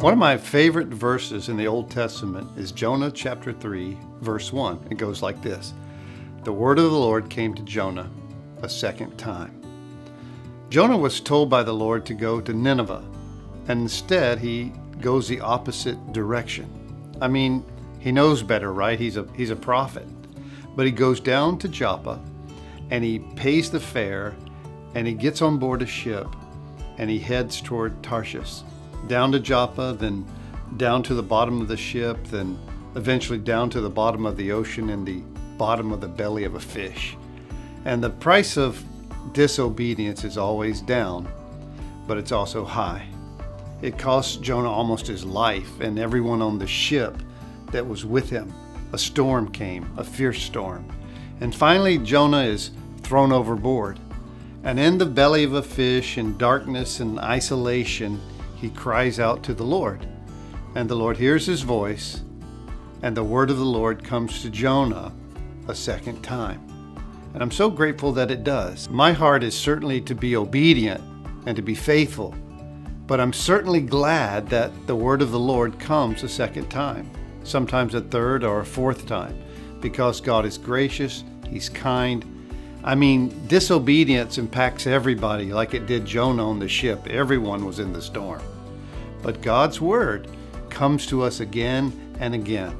One of my favorite verses in the Old Testament is Jonah chapter 3, verse 1. It goes like this The word of the Lord came to Jonah a second time. Jonah was told by the Lord to go to Nineveh, and instead he goes the opposite direction. I mean, he knows better, right? He's a, he's a prophet. But he goes down to Joppa and he pays the fare and he gets on board a ship and he heads toward Tarshish. Down to Joppa, then down to the bottom of the ship, then eventually down to the bottom of the ocean and the bottom of the belly of a fish. And the price of disobedience is always down, but it's also high. It cost Jonah almost his life and everyone on the ship that was with him. A storm came, a fierce storm. And finally, Jonah is thrown overboard. And in the belly of a fish, in darkness and isolation, he cries out to the Lord. And the Lord hears his voice, and the word of the Lord comes to Jonah a second time. And I'm so grateful that it does. My heart is certainly to be obedient and to be faithful, but I'm certainly glad that the word of the Lord comes a second time, sometimes a third or a fourth time, because God is gracious, He's kind. I mean, disobedience impacts everybody like it did Jonah on the ship. Everyone was in the storm. But God's word comes to us again and again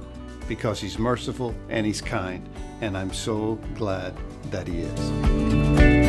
because He's merciful and He's kind. And I'm so glad that He is.